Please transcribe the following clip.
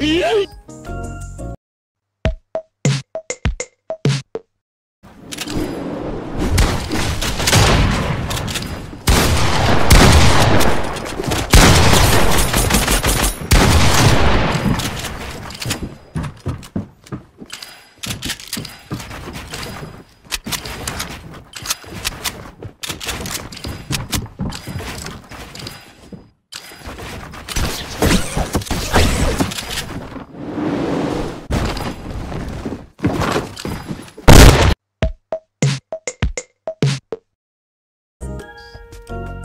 Yeah. Bye.